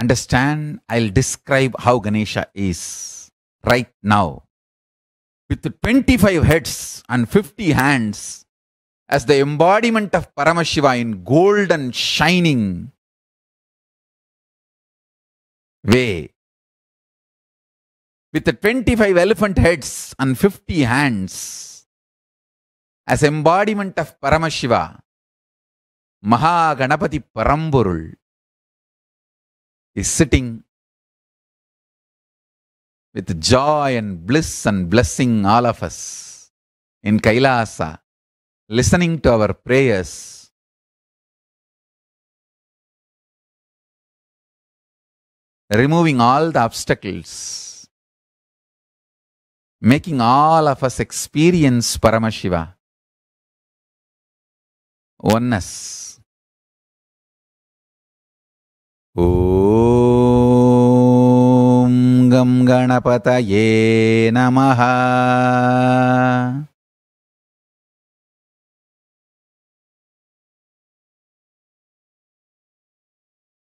understand, I'll describe how Ganesha is right now. With 25 heads and 50 hands, as the embodiment of Paramashiva in gold and shining way. With the 25 elephant heads and 50 hands, as embodiment of Paramashiva, Mahaganapati Paramporul is sitting with joy and bliss and blessing all of us in Kailasa, listening to our prayers. Removing all the obstacles, making all of us experience Paramashiva, oneness. ॐ गणपतये नमः